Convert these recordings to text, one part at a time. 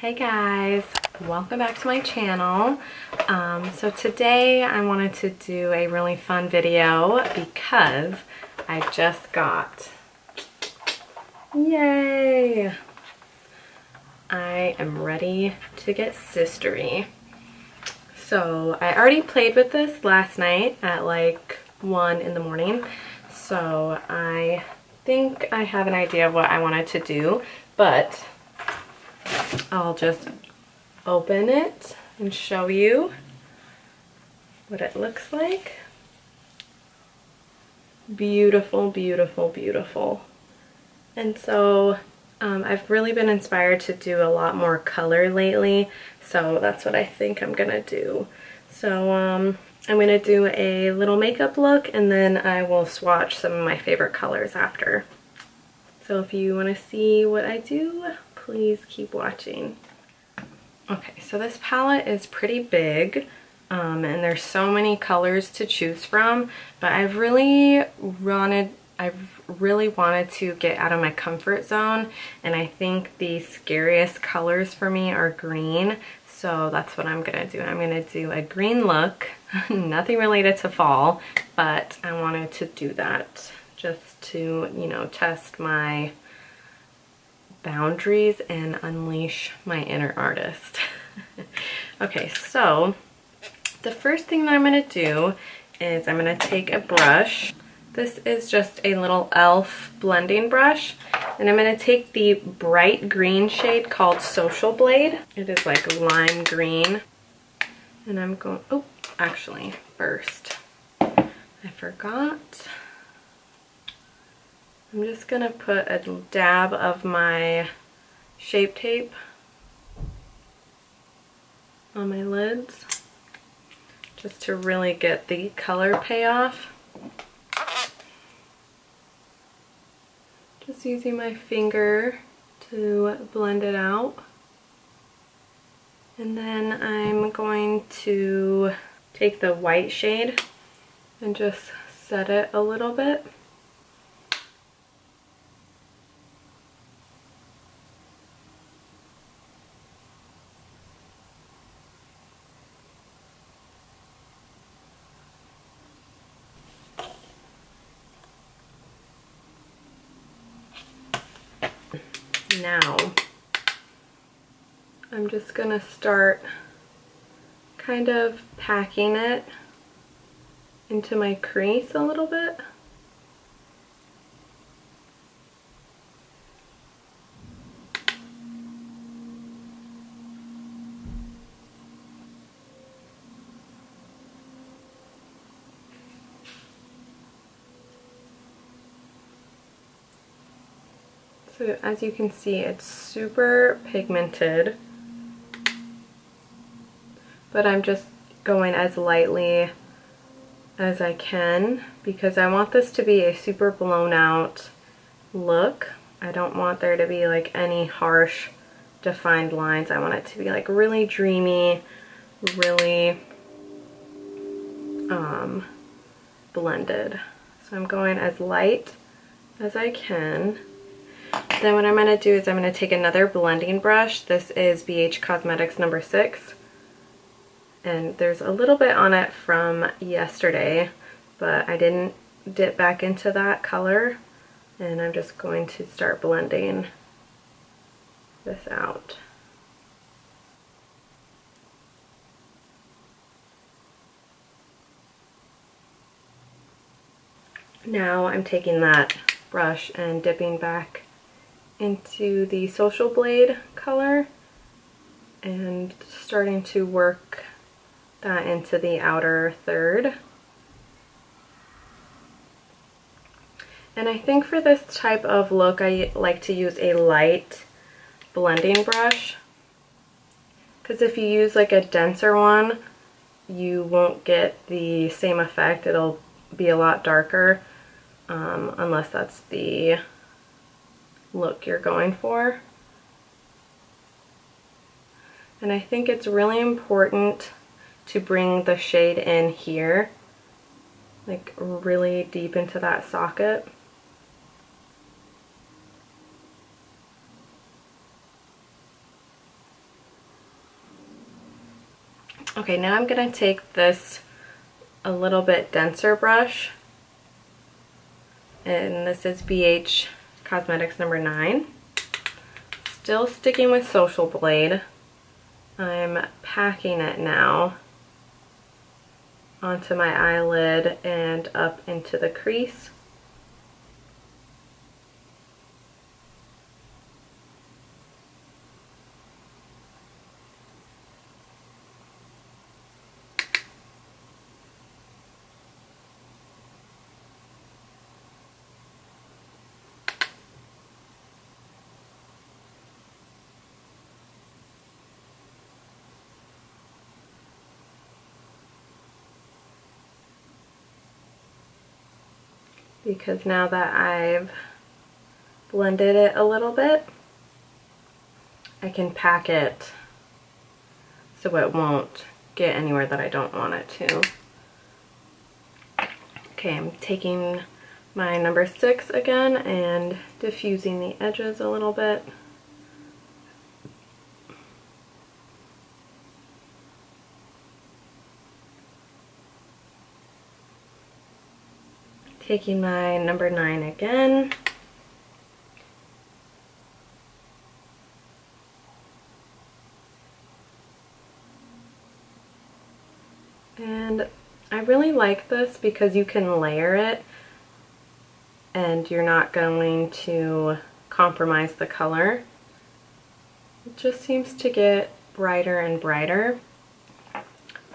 Hey guys, welcome back to my channel. Um, so today I wanted to do a really fun video because I just got, yay! I am ready to get sistery. So I already played with this last night at like 1 in the morning. So I think I have an idea of what I wanted to do, but I'll just open it and show you what it looks like. Beautiful, beautiful, beautiful. And so um, I've really been inspired to do a lot more color lately, so that's what I think I'm gonna do. So um, I'm gonna do a little makeup look and then I will swatch some of my favorite colors after. So if you wanna see what I do, please keep watching. Okay, so this palette is pretty big um, and there's so many colors to choose from, but I've really wanted, I've really wanted to get out of my comfort zone and I think the scariest colors for me are green. So that's what I'm gonna do. I'm gonna do a green look, nothing related to fall, but I wanted to do that just to, you know, test my boundaries and unleash my inner artist. okay, so the first thing that I'm going to do is I'm going to take a brush. This is just a little e.l.f. blending brush. And I'm going to take the bright green shade called Social Blade. It is like lime green. And I'm going, oh, actually, first, I forgot. I'm just going to put a dab of my Shape Tape on my lids just to really get the color payoff. Just using my finger to blend it out. And then I'm going to take the white shade and just set it a little bit. Now I'm just going to start kind of packing it into my crease a little bit. So as you can see, it's super pigmented, but I'm just going as lightly as I can because I want this to be a super blown out look. I don't want there to be like any harsh defined lines. I want it to be like really dreamy, really um, blended. So I'm going as light as I can. Then what I'm going to do is I'm going to take another blending brush. This is BH Cosmetics number 6. And there's a little bit on it from yesterday, but I didn't dip back into that color. And I'm just going to start blending this out. Now I'm taking that brush and dipping back into the Social Blade color and starting to work that into the outer third. And I think for this type of look, I like to use a light blending brush. Because if you use like a denser one, you won't get the same effect. It'll be a lot darker, um, unless that's the look you're going for. And I think it's really important to bring the shade in here, like really deep into that socket. Okay, now I'm going to take this a little bit denser brush. And this is BH Cosmetics number 9. Still sticking with Social Blade. I'm packing it now onto my eyelid and up into the crease. Because now that I've blended it a little bit, I can pack it so it won't get anywhere that I don't want it to. Okay, I'm taking my number six again and diffusing the edges a little bit. Taking my number nine again. And I really like this because you can layer it and you're not going to compromise the color. It just seems to get brighter and brighter,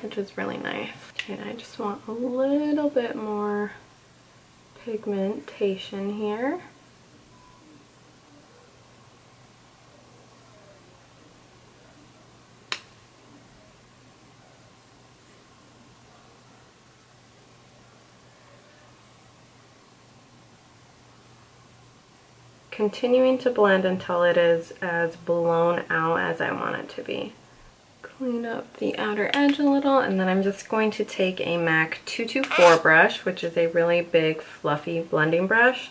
which is really nice. And I just want a little bit more pigmentation here. Continuing to blend until it is as blown out as I want it to be clean up the outer edge a little and then I'm just going to take a MAC 224 brush which is a really big fluffy blending brush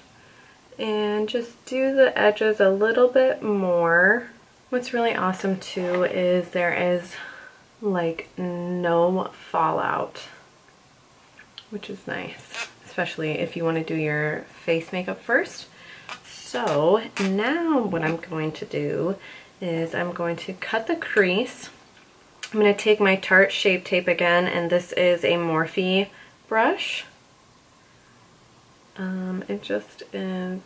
and just do the edges a little bit more. What's really awesome too is there is like no fallout which is nice especially if you want to do your face makeup first. So now what I'm going to do is I'm going to cut the crease I'm going to take my Tarte Shape Tape again, and this is a Morphe brush. Um, it just is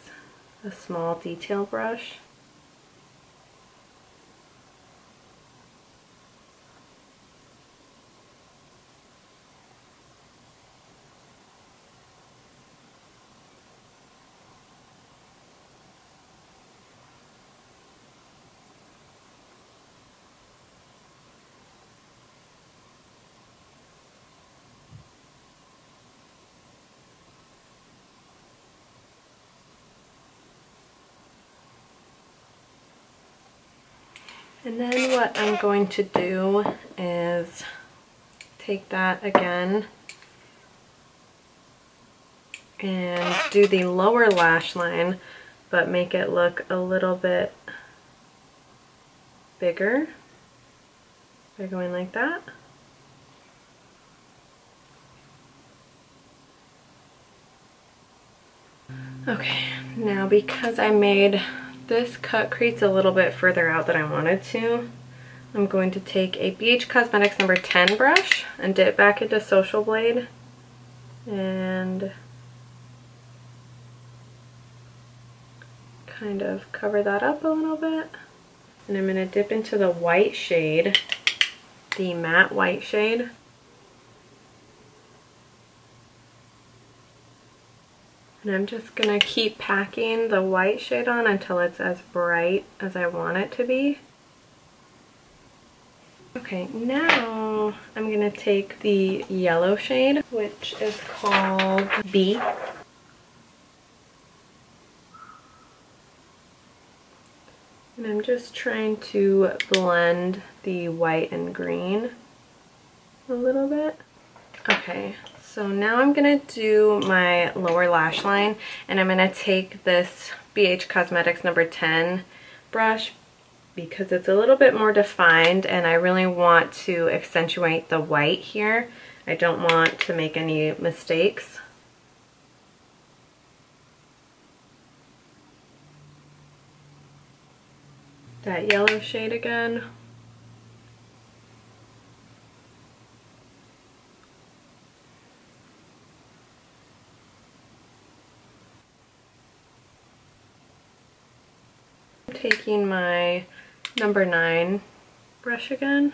a small detail brush. And then what I'm going to do is take that again and do the lower lash line but make it look a little bit bigger by going like that. Okay, now because I made this cut crease a little bit further out than I wanted to. I'm going to take a BH Cosmetics number 10 brush and dip back into Social Blade and kind of cover that up a little bit. And I'm going to dip into the white shade, the matte white shade. And I'm just going to keep packing the white shade on until it's as bright as I want it to be. Okay, now I'm going to take the yellow shade, which is called B. And I'm just trying to blend the white and green a little bit. Okay, so now I'm going to do my lower lash line and I'm going to take this BH Cosmetics number 10 brush because it's a little bit more defined and I really want to accentuate the white here. I don't want to make any mistakes. That yellow shade again. Taking my number nine brush again.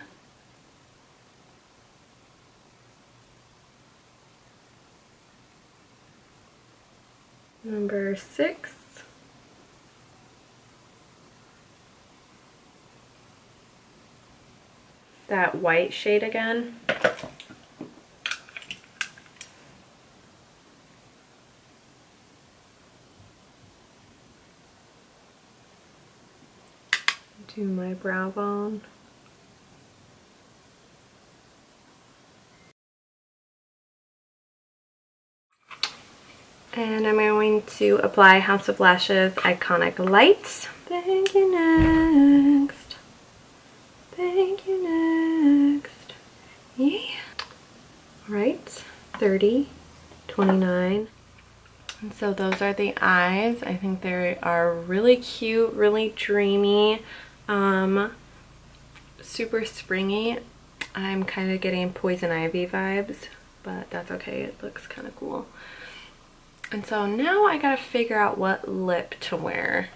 Number six. That white shade again. Do my brow bone. And I'm going to apply House of Lashes Iconic Lite. Thank you next. Thank you next. Yeah. Alright, 30, 29. And so those are the eyes. I think they are really cute, really dreamy. Um, super springy. I'm kind of getting Poison Ivy vibes, but that's okay. It looks kind of cool. And so now I gotta figure out what lip to wear.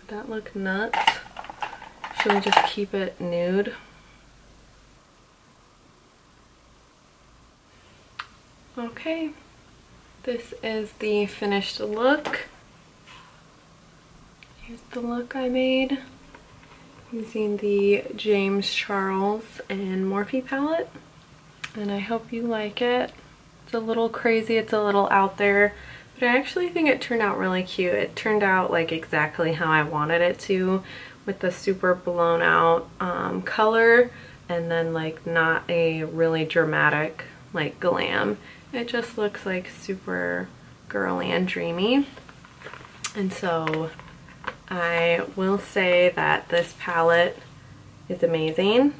Would that look nuts? Should we just keep it nude? Okay, this is the finished look. Here's the look I made using the James Charles and Morphe palette. And I hope you like it. It's a little crazy, it's a little out there, but I actually think it turned out really cute. It turned out like exactly how I wanted it to with the super blown out um, color and then like not a really dramatic like glam. It just looks like super girly and dreamy. And so I will say that this palette is amazing.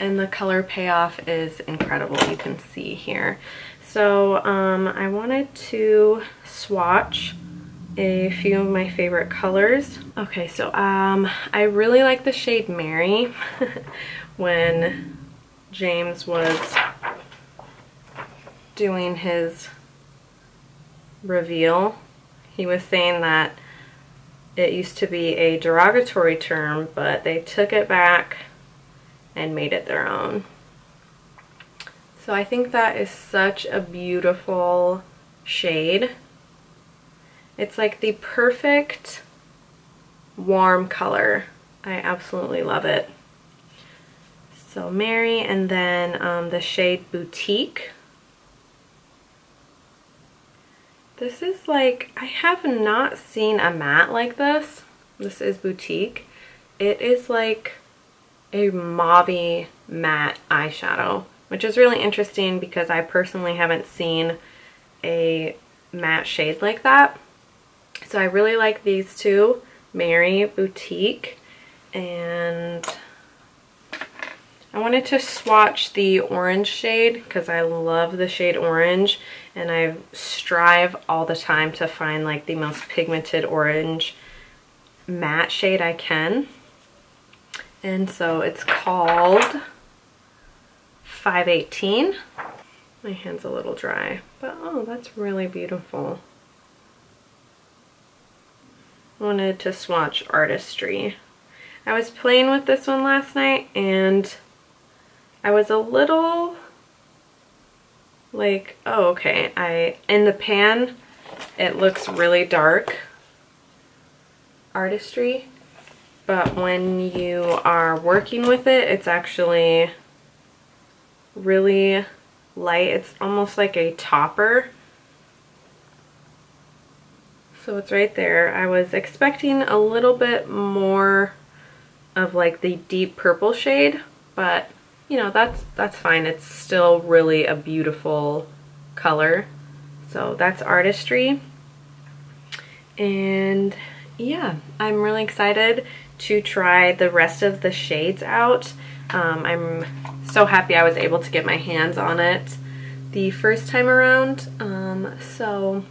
And the color payoff is incredible you can see here. So um, I wanted to swatch a few of my favorite colors. Okay so um, I really like the shade Mary when James was doing his reveal. He was saying that it used to be a derogatory term, but they took it back and made it their own. So I think that is such a beautiful shade. It's like the perfect warm color. I absolutely love it. So Mary and then um, the shade Boutique. This is like, I have not seen a matte like this. This is Boutique. It is like a mauve matte eyeshadow, which is really interesting because I personally haven't seen a matte shade like that. So I really like these two, Mary Boutique, and I wanted to swatch the orange shade because I love the shade orange and I strive all the time to find like the most pigmented orange matte shade I can. And so it's called 518. My hand's a little dry, but oh, that's really beautiful. I wanted to swatch Artistry. I was playing with this one last night and I was a little like, oh, okay, I, in the pan, it looks really dark artistry, but when you are working with it, it's actually really light. It's almost like a topper. So it's right there. I was expecting a little bit more of like the deep purple shade, but you know, that's, that's fine. It's still really a beautiful color. So that's artistry. And yeah, I'm really excited to try the rest of the shades out. Um, I'm so happy I was able to get my hands on it the first time around. Um, so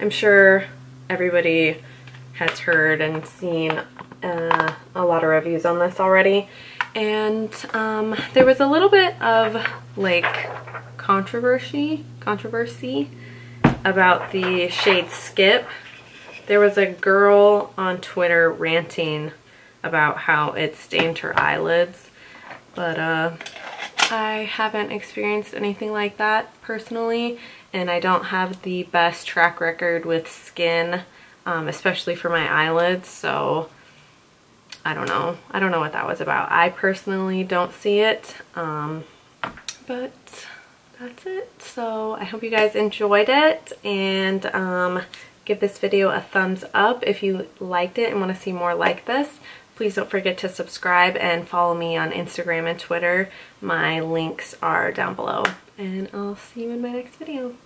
I'm sure everybody has heard and seen uh, a lot of reviews on this already. And um, there was a little bit of like controversy, controversy about the shade Skip. There was a girl on Twitter ranting about how it stained her eyelids, but uh, I haven't experienced anything like that personally, and I don't have the best track record with skin, um, especially for my eyelids, so I don't know. I don't know what that was about. I personally don't see it, um, but that's it. So I hope you guys enjoyed it, and um, give this video a thumbs up if you liked it and want to see more like this. Please don't forget to subscribe and follow me on Instagram and Twitter. My links are down below. And I'll see you in my next video.